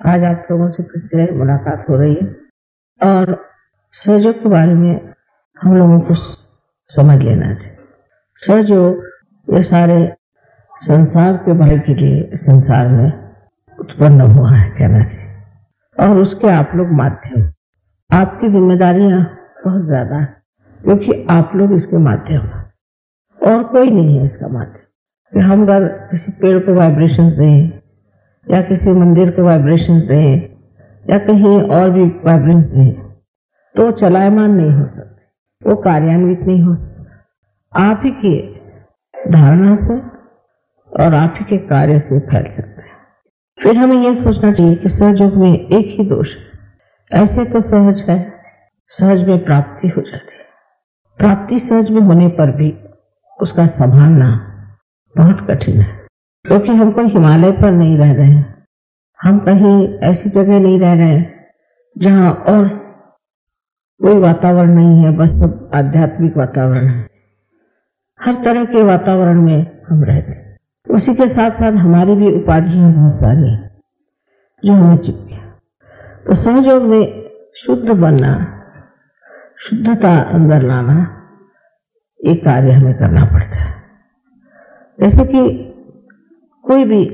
आज आप लोगों से फिर से मुलाकात हो रही है। और सहयोग के बारे में हम लोगों को समझ लेना चाहिए सहयोग ये सारे संसार के भले के लिए संसार में उत्पन्न हुआ है, कहना चाहिए। और उसके आप लोग माध्यम। आपकी जिम्मेदारियाँ बहुत ज़्यादा है, क्योंकि आप लोग इसके माध्यम और कोई नहीं है इसका माध्यम। कि हम अगर किसी पेड़ को वाइब्रेशन दें या किसी मंदिर के वाइब्रेशन दें या कहीं और भी वाइब्रेशन दें तो चलायमान नहीं हो सकते। वो कार्यान्वित नहीं हो सकते। आप ही की धारणा से और आप ही के कार्य से फैल सकते हैं। फिर हमें यह सोचना चाहिए कि सहयोग में एक ही दोष है। ऐसे तो सहज है, सहज में प्राप्ति हो जाती है। प्राप्ति सहज में होने पर भी उसका संभालना बहुत कठिन है। क्योंकि हम कोई हिमालय पर नहीं रह रहे हैं। हम कहीं ऐसी जगह नहीं रह रहे हैं, जहाँ और कोई वातावरण नहीं है, बस सब आध्यात्मिक वातावरण है। हर तरह के वातावरण में हम रहते हैं उसी के साथ साथ हमारी भी उपाधियाँ बहुत सारी हैं जो हमें चिपके तो सहयोग में शुद्ध बनना, शुद्धता अंदर लाना, ये कार्य हमें करना पड़ता है। जैसे कि कोई भी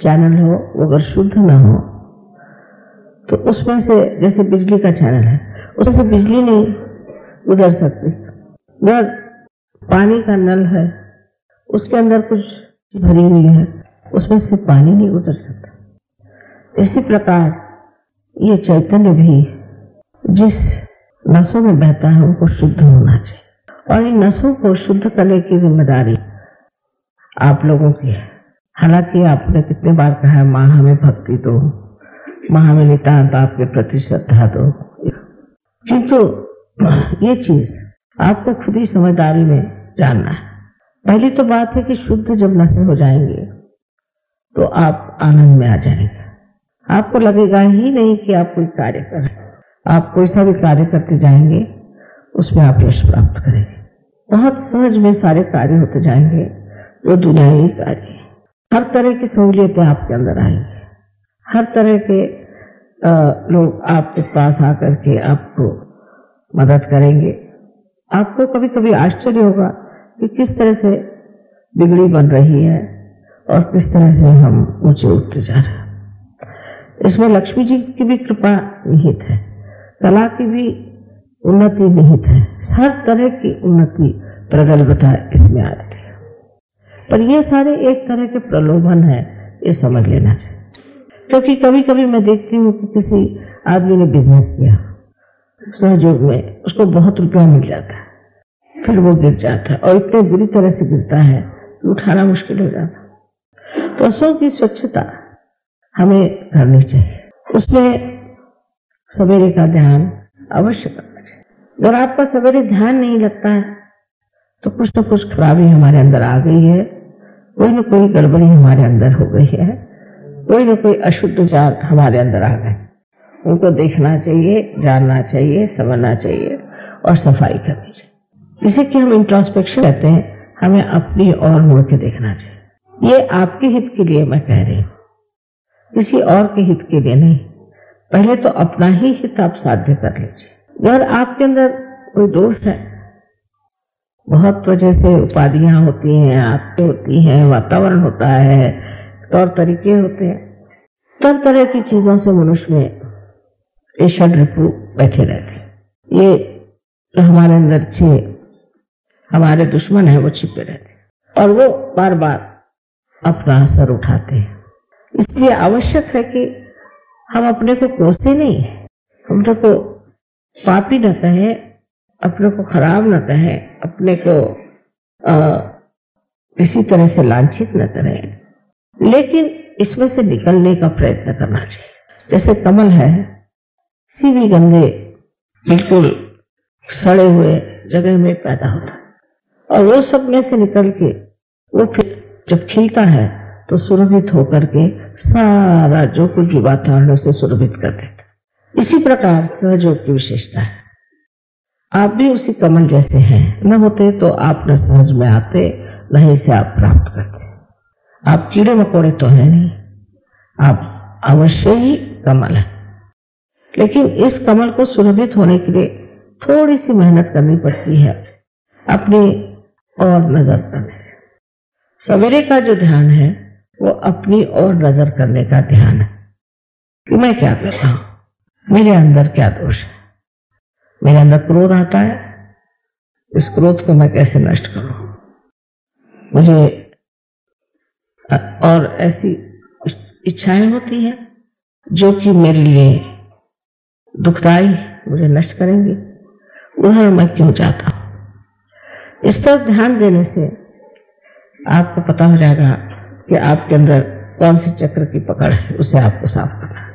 चैनल हो, वो अगर शुद्ध ना हो तो उसमें से जैसे बिजली का चैनल है, उसमें से बिजली नहीं गुजर सकती। अगर पानी का नल है, उसके अंदर कुछ भरी हुई है, उसमें से पानी नहीं गुजर सकता। इसी प्रकार ये चैतन्य भी जिस नसों में बहता है, उनको शुद्ध होना चाहिए। और इन नसों को शुद्ध करने की ज़िम्मेदारी आप लोगों की। है हालाँकि आपने कितने बार कहा है माँ, हमें भक्ति दो। माँ, हमें नितान्त आपके प्रति श्रद्धा दो। किंतु ये चीज़ आपको खुद ही समझदारी में जानना है। पहली तो बात है कि शुद्ध जब नशे हो जाएँगे तो आप आनंद में आ जाएँगे। आपको लगेगा ही नहीं कि आप कोई कार्य कर रहे आप कोई सा भी कार्य करते जाएँगे, उसमें आप यश प्राप्त करेंगे। बहुत सहज में सारे कार्य होते जाएँगे। वो दुनियावी कार्य हर तरह की सहूलियतें आपके अंदर आएँगी हर तरह के लोग आपके पास आकर के आपको मदद करेंगे। आपको कभी कभी आश्चर्य होगा कि किस तरह से बिगड़ी बन रही है और किस तरह से हम ऊँचे उठते जा रहे हैं। इसमें लक्ष्मी जी की भी कृपा निहित है। कला की भी उन्नति निहित है। हर तरह की उन्नति प्रगल्भता इसमें आ रही है। पर ये सारे एक तरह के प्रलोभन है, ये समझ लेना चाहिए। क्योंकि कभी कभी मैं देखती हूँ कि किसी आदमी ने बिज़नेस किया, सहयोग में उसको बहुत रुपया मिल जाता है, फिर वो गिर जाता है, और इतने बुरी तरह से गिरता है कि उठाना मुश्किल हो जाता है। तो असों की स्वच्छता हमें करनी चाहिए। उसमें सवेरे का ध्यान अवश्य करना चाहिए। अगर आपका सवेरे ध्यान नहीं लगता है तो कुछ न कुछ खराबी हमारे अंदर आ गई है। कोई न कोई गड़बड़ी हमारे अंदर हो गई है। कोई न कोई अशुद्ध विचार हमारे अंदर आ गए उनको देखना चाहिए, जानना चाहिए, समझना चाहिए और सफ़ाई करनी चाहिए। जिसे कि हम इंट्रोस्पेक्शन कहते हैं, हमें अपनी और मुड़ के देखना चाहिए। ये आपके हित के लिए मैं कह रही हूँ। किसी और के हित के लिए नहीं। पहले तो अपना ही हित आप साध्य कर लीजिए। अगर आपके अंदर कोई दोष है बहुत वजह से उपाधियाँ होती हैं आपके होती हैं, वातावरण होता है, तौर तरीके होते हैं। तरह तरह की चीज़ों से मनुष्य में ये रिपु बैठे रहते ये हमारे अंदर छे, हमारे दुश्मन है, वो छिपे रहते और वो बार बार अपना असर उठाते हैं। इसलिए आवश्यक है कि हम अपने को कोसे नहीं अपने को पापी न कहें अपने को खराब न कहें, अपने को किसी तरह से लांछित न करें। लेकिन इसमें से निकलने का प्रयत्न करना चाहिए। जैसे कमल है भी गंदे, बिल्कुल सड़े हुए जगह में पैदा होता है। और वो सब में से निकल के, वो फिर जब खिलता है तो सुरभित होकर के सारा जो कुछ भी वातावरण से सुरभित कर देता इसी प्रकार सहयोग की विशेषता है। आप भी उसी कमल जैसे हैं। न होते तो आप न समझ में आते, न ही से आप प्राप्त करते। आप कीड़े मकोड़े तो हैं नहीं। आप अवश्य ही कमल है। लेकिन इस कमल को सुरभित होने के लिए थोड़ी सी मेहनत करनी पड़ती है। अपनी और नज़र करने सवेरे का जो ध्यान है, वो अपनी और नज़र करने का ध्यान है। कि मैं क्या कर रहा हूँ? मेरे अंदर क्या दोष है? मेरे अंदर क्रोध आता है, इस क्रोध को मैं कैसे नष्ट करूँ? मुझे और ऐसी इच्छाएँ होती हैं जो कि मेरे लिए दुखदाई, मुझे नष्ट करेंगी। उधर मैं क्यों जाता? हूँ इस तरफ़ ध्यान देने से आपको पता हो जाएगा कि आपके अंदर कौन सी चक्र की पकड़ है, उसे आपको साफ़ करना है।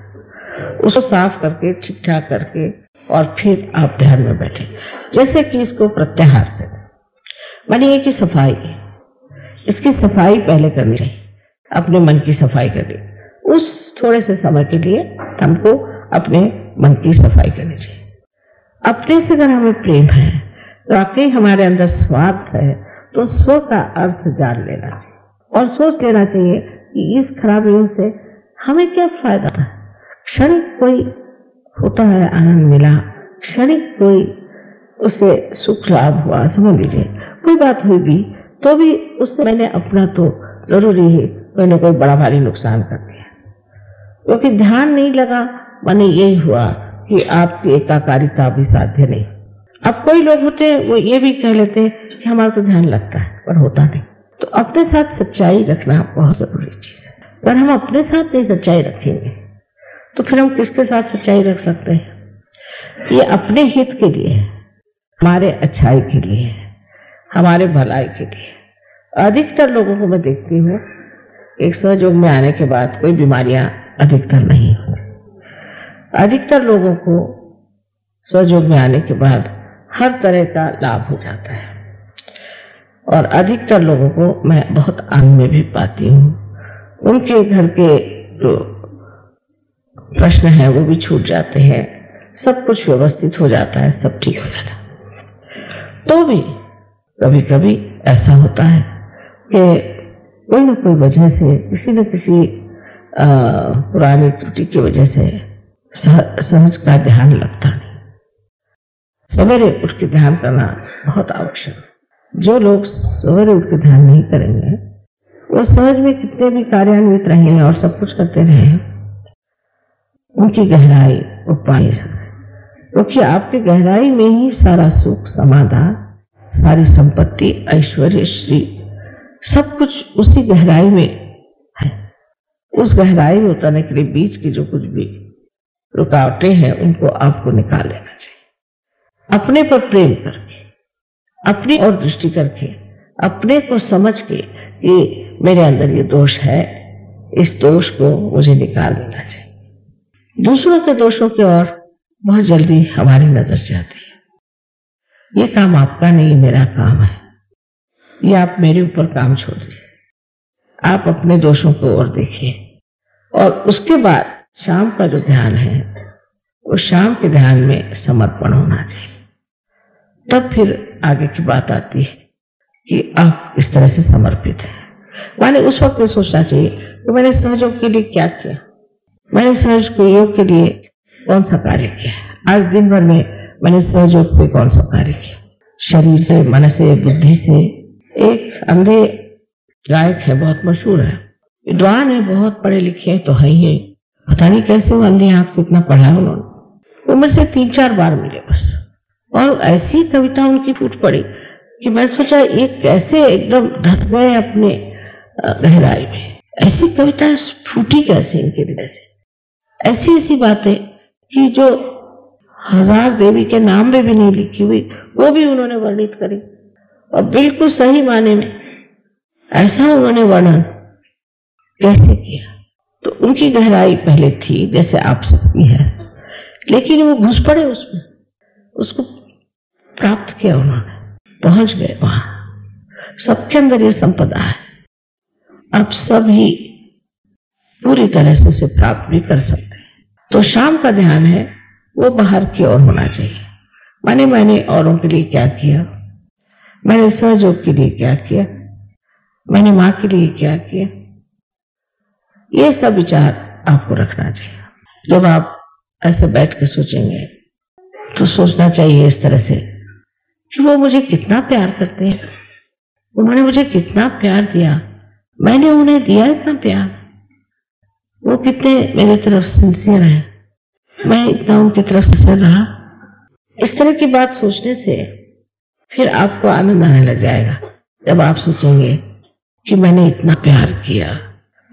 उसको साफ़ करके ठीक ठाक करके और फिर आप ध्यान में बैठे। जैसे कि इसको प्रत्याहार करें मानिए की सफ़ाई इसकी सफ़ाई पहले करनी चाहिए अपने मन की सफ़ाई करनी। उस थोड़े से समय के लिए हमको अपने मन की सफ़ाई करनी चाहिए। अपने से अगर हमें प्रेम है, वाकई हमारे अंदर स्वार्थ है तो स्व का अर्थ जान लेना चाहिए। और सोच लेना चाहिए कि इस खराबियों से हमें क्या फ़ायदा? था क्षणिक कोई होता है, आनंद मिला। क्षणिक कोई उसे सुख लाभ हुआ, समझ लीजिए। कोई बात हुई भी तो भी उससे मैंने अपना तो ज़रूरी ही कोई ना कोई बड़ा भारी नुकसान कर दिया। क्योंकि तो ध्यान नहीं लगा, मैंने यही हुआ कि आपकी एकाकारिता भी साध्य नहीं। अब कोई लोग होते, वो ये भी कह लेते कि हमारा तो ध्यान लगता है, पर होता नहीं। तो अपने साथ सच्चाई रखना बहुत ज़रूरी चीज़ है। पर हम अपने साथ नहीं सच्चाई रखेंगे। तो फिर हम किसके साथ सच्चाई रख सकते हैं? ये अपने हित के लिए है, हमारे अच्छाई के लिए है, हमारे भलाई के लिए अधिकतर लोगों को मैं देखती हूँ, एक सहयोग में आने के बाद कोई बीमारियाँ अधिकतर नहीं होती अधिकतर लोगों को सहयोग में आने के बाद हर तरह का लाभ हो जाता है। और अधिकतर लोगों को मैं बहुत आंग में भी पाती हूँ। उनके घर के जो प्रश्न है वो भी छूट जाते हैं। सब कुछ व्यवस्थित हो जाता है सब ठीक हो जाता है। तो भी कभी कभी ऐसा होता है कि कोई न कोई वजह से किसी न किसी पुरानी त्रुटि की वजह से सह, सहज का ध्यान लगता नहीं। सवेरे उठ के ध्यान करना बहुत आवश्यक जो लोग सवेरे उठ के ध्यान नहीं करेंगे वो सहज में कितने भी कार्यान्वित रहे और सब कुछ करते रहे उनकी गहराई सकते क्योंकि आपकी गहराई में ही सारा सुख, समाधान, सारी संपत्ति, ऐश्वर्य, श्री, सब कुछ उसी गहराई में है। उस गहराई में उतरने के लिए बीच की जो कुछ भी रुकावटें हैं, उनको आपको निकाल लेना चाहिए। अपने पर प्रेम करके, अपनी और दृष्टि करके, अपने को समझ के कि मेरे अंदर ये दोष है, इस दोष को मुझे निकाल देना चाहिए। दूसरों के दोषों की ओर बहुत जल्दी हमारी नज़र जाती है। ये काम आपका नहीं, मेरा काम है। ये आप मेरे ऊपर काम छोड़ दिए आप अपने दोषों को और देखिए। और उसके बाद शाम का जो ध्यान है वो शाम के ध्यान में समर्पण होना चाहिए। तब फिर आगे की बात आती है कि आप इस तरह से समर्पित है। माने उस वक्त सोचना चाहिए कि मैंने सहयोग के लिए क्या किया? मैंने सहज को योग के लिए कौन सा कार्य किया? आज दिन भर में मैंने सहयोग पे कौन सा कार्य किया? शरीर से, मन से, बुद्धि से। एक अंधे गायक है, बहुत मशहूर है। विद्वान है, बहुत पढ़े लिखे हैं तो है ही पता नहीं कैसे वो अंधे आँख से इतना पढ़ा है उन्होंने। वो मेरे से तीन चार बार मिले बस। और ऐसी कविता उनकी फूट पड़ी कि मैं सोचा, ये कैसे एकदम धस गए अपने गहराई में। ऐसी कविता फूटी कैसे इनके दिल से? ऐसी ऐसी बातें कि जो हज़ार देवी के नाम में भी नहीं लिखी हुई, वो भी उन्होंने वर्णित करी। और बिल्कुल सही माने में ऐसा उन्होंने वर्णन कैसे किया? तो उनकी गहराई पहले थी, जैसे आप सबकी है। लेकिन वो घुस पड़े उसमें। उसको प्राप्त किया उन्होंने। पहुँच गए वहाँ। सबके अंदर ये संपदा है। सब ही पूरी तरह से उसे प्राप्त भी कर सकते तो शाम का ध्यान है, वो बाहर की ओर होना चाहिए। माने मैंने औरों के लिए क्या किया? मैंने सहयोग के लिए क्या किया? मैंने माँ के लिए क्या किया? ये सब विचार आपको रखना चाहिए। जब आप ऐसे बैठ के सोचेंगे तो सोचना चाहिए इस तरह से कि वो मुझे कितना प्यार करते हैं। उन्होंने मुझे कितना प्यार दिया। मैंने उन्हें दिया इतना प्यार। वो कितने मेरी तरफ़ सिंसियर है। मैं इतना उनकी तरफ़ सिंसियर रहा। इस तरह की बात सोचने से फिर आपको आनंद आने लग जाएगा, जब आप सोचेंगे कि मैंने इतना प्यार किया।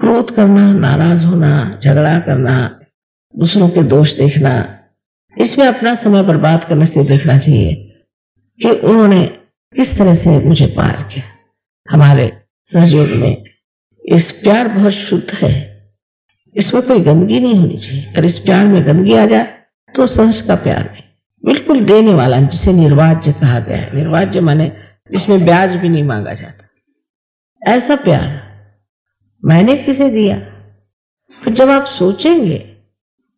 क्रोध करना, नाराज़ होना, झगड़ा करना, दूसरों के दोष देखना, इसमें अपना समय बर्बाद करने से देखना चाहिए कि उन्होंने किस तरह से मुझे पार किया। हमारे सहयोग में इस प्यार बहुत शुद्ध है। इसमें कोई गंदगी नहीं होनी चाहिए। अगर इस प्यार में गंदगी आ जाए तो सहज का प्यार नहीं। बिल्कुल देने वाला, जिसे निर्वाज्य कहा गया है। निर्वाज्य माने इसमें ब्याज भी नहीं मांगा जाता। ऐसा प्यार मैंने किसे दिया? फिर जब आप सोचेंगे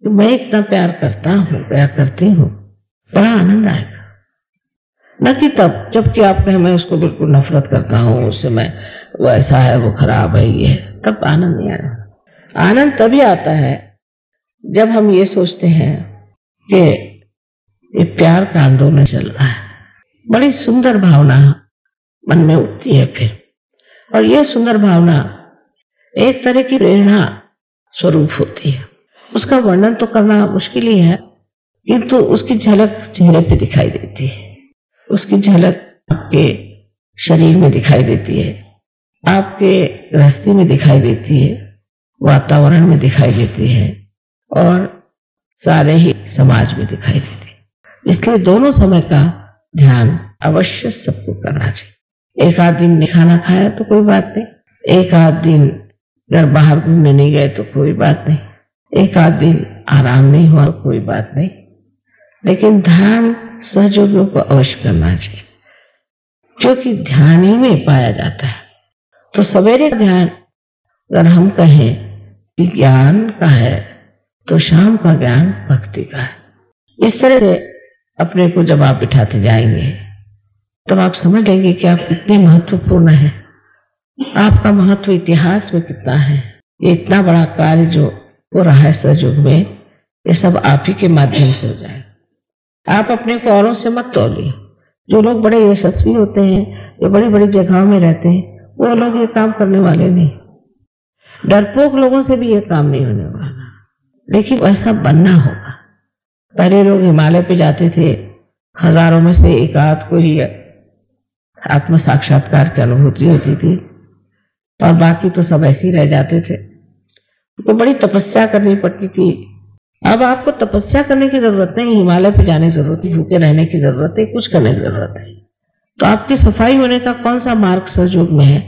कि मैं इतना प्यार करता हूँ, प्यार करती हूँ, बड़ा आनंद आएगा। न कि तब, जबकि आप कहें, मैं उसको बिल्कुल नफरत करता हूँ, उससे मैं, वो ऐसा है, वो खराब है, ये तब आनंद नहीं आएगा। आनंद तभी आता है जब हम ये सोचते हैं कि ये प्यार का आंदोलन चल रहा है। बड़ी सुंदर भावना मन में उठती है फिर। और ये सुंदर भावना एक तरह की प्रेरणा स्वरूप होती है। उसका वर्णन तो करना मुश्किल ही है, किंतु तो उसकी झलक चेहरे पे दिखाई देती है। उसकी झलक आपके शरीर में दिखाई देती है, आपके गृहस्थी में दिखाई देती है। वातावरण में दिखाई देती है और सारे ही समाज में दिखाई देती है। इसलिए दोनों समय का ध्यान अवश्य सबको करना चाहिए। एक आध दिन खाना खाया तो कोई बात नहीं। एक आध दिन घर बाहर घूमने नहीं गए तो कोई बात नहीं। एक आध दिन आराम नहीं हुआ तो कोई बात नहीं। लेकिन ध्यान सहयोगियों को अवश्य करना चाहिए। क्योंकि ध्यान ही में पाया जाता है। तो सवेरे ध्यान अगर हम कहें ज्ञान का है तो शाम का ज्ञान भक्ति का है। इस तरह से अपने को जब आप बिठाते जाएँगे, तब आप समझ लेंगे कि आप कितने महत्वपूर्ण है। आपका महत्व इतिहास में कितना है? ये इतना बड़ा कार्य जो हो रहा है सहयोग में, ये सब आप ही के माध्यम से हो जाए आप अपने को औरों से मत तोलिए। जो लोग बड़े यशस्वी होते हैं, जो बड़ी बड़ी जगहों में रहते हैं, वो लोग ये काम करने वाले नहीं। डरपोक लोगों से भी ये काम नहीं होने वाला। लेकिन ऐसा बनना होगा। पहले लोग हिमालय पे जाते थे, हज़ारों में से एक आध को ही आत्म साक्षात्कार की अनुभूति होती थी और बाकी तो सब ऐसे ही रह जाते थे। तो बड़ी तपस्या करनी पड़ती थी। अब आपको तपस्या करने की ज़रूरत नहीं, हिमालय पे जाने की ज़रूरत है भूखे रहने की ज़रूरत है कुछ करने की ज़रूरत है तो आपकी सफ़ाई होने का कौन सा मार्ग सहयोग में है?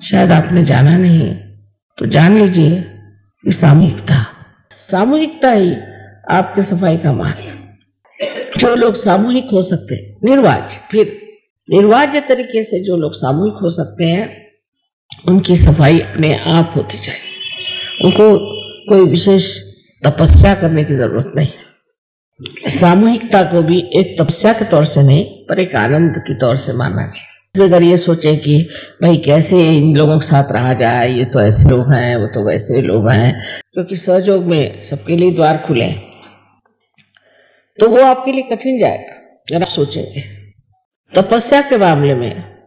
शायद आपने जाना नहीं तो जान लीजिए कि सामूहिकता। सामूहिकता ही आपके सफ़ाई का मार्ग जो लोग सामूहिक हो सकते निर्वाज। फिर निर्वाज्य तरीके से जो लोग सामूहिक हो सकते हैं, उनकी सफ़ाई अपने आप होती चाहिए। उनको कोई विशेष तपस्या करने की ज़रूरत नहीं। सामूहिकता को भी एक तपस्या के तौर से नहीं, पर एक आनंद की तौर से मानना चाहिए अगर ये सोचे कि, भाई, कैसे इन लोगों के साथ रहा जाए? ये तो ऐसे लोग हैं, वो तो वैसे लोग हैं। क्योंकि सहयोग में सबके लिए द्वार खुले हैं। तो वो आपके लिए कठिन जाएगा अगर आप सोचेंगे तपस्या के मामले में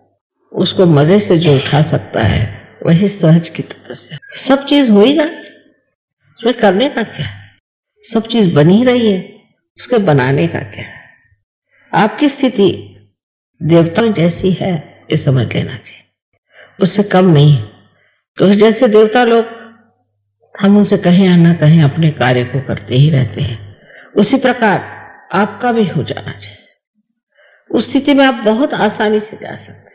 उसको मज़े से जो उठा सकता है, वही सहज की तपस्या। सब चीज़ हो ही रहा उसमें करने का क्या? सब चीज़ बनी रही है, उसके बनाने का क्या? आपकी स्थिति देवता जैसी है, ये समझ लेना चाहिए। उससे कम नहीं क्योंकि तो जैसे देवता लोग, हम उनसे कहें या ना कहें, अपने कार्य को करते ही रहते हैं। उसी प्रकार आपका भी हो जाना चाहिए। उस स्थिति में आप बहुत आसानी से जा सकते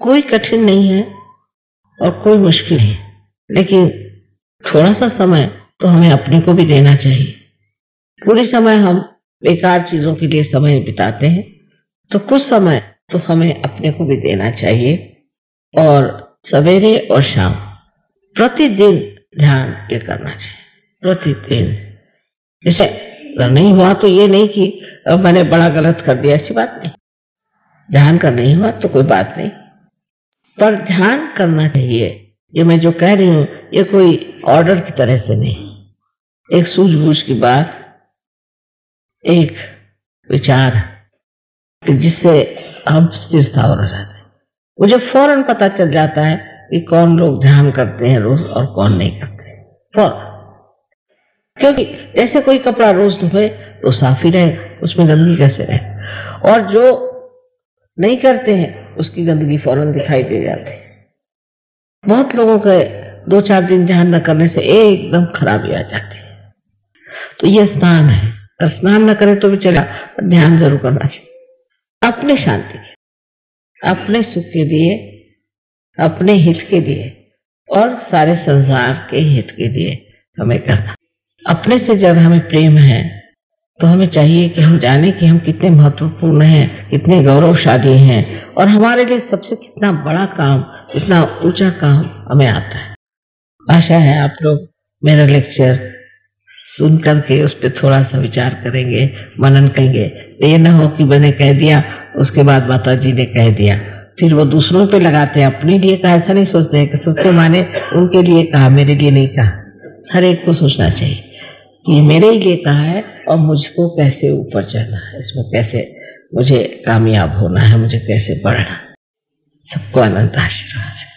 कोई कठिन नहीं है और कोई मुश्किल है लेकिन थोड़ा सा समय तो हमें अपने को भी देना चाहिए। पूरे समय हम बेकार चीज़ों के लिए समय बिताते हैं। तो कुछ समय तो हमें अपने को भी देना चाहिए। और सवेरे और शाम प्रतिदिन ध्यान ये करना चाहिए। प्रतिदिन। जैसे अगर नहीं हुआ तो ये नहीं कि मैंने बड़ा गलत कर दिया, ऐसी बात नहीं। ध्यान का नहीं हुआ तो कोई बात नहीं। पर ध्यान करना चाहिए। ये मैं जो कह रही हूँ, ये कोई ऑर्डर की तरह से नहीं। एक सूझबूझ की बात, एक विचार। कि जिससे हम स्थिर स्थावर हो जाते हैं। मुझे फ़ौरन पता चल जाता है कि कौन लोग ध्यान करते हैं रोज और कौन नहीं करते फ़ौरन। क्योंकि जैसे कोई कपड़ा रोज धोए तो साफ़ ही रहे उसमें गंदगी कैसे रहे और जो नहीं करते हैं, उसकी गंदगी फ़ौरन दिखाई दे जाती है। बहुत लोगों के दो चार दिन ध्यान न करने से एकदम खराबी आ जाती है। तो ये स्नान है। अगर स्नान न करे तो भी चला ध्यान ज़रूर करना चाहिए। अपने शांति के अपने सुख के लिए, अपने हित के लिए और सारे संसार के हित के लिए हमें करना। अपने से जब हमें प्रेम है तो हमें चाहिए कि हम जाने कि हम कितने महत्वपूर्ण हैं, कितने गौरवशाली हैं और हमारे लिए सबसे कितना बड़ा काम, कितना ऊँचा काम हमें आता है। आशा है आप लोग मेरा लेक्चर सुन करके उस पर थोड़ा सा विचार करेंगे, मनन करेंगे। ये न हो कि मैंने कह दिया, उसके बाद माता जी ने कह दिया। फिर वो दूसरों पे लगाते हैं, अपने लिए कहा, ऐसा नहीं सोचते हैं सोचते माने उनके लिए कहा, मेरे लिए नहीं कहा। हर एक को सोचना चाहिए ये मेरे लिए कहा है और मुझको कैसे ऊपर चलना है, इसमें कैसे मुझे कामयाब होना है, मुझे कैसे बढ़ना सबको अनंत आशीर्वाद।